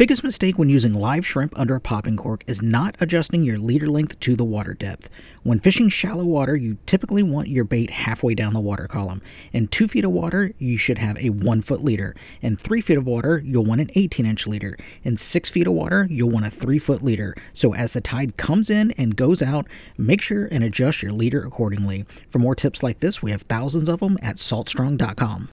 biggest mistake when using live shrimp under a popping cork is not adjusting your leader length to the water depth. When fishing shallow water, you typically want your bait halfway down the water column. In 2 feet of water, you should have a 1 foot leader. In 3 feet of water, you'll want an 18 inch leader. In 6 feet of water, you'll want a 3 foot leader. So as the tide comes in and goes out, make sure and adjust your leader accordingly. For more tips like this, we have thousands of them at saltstrong.com.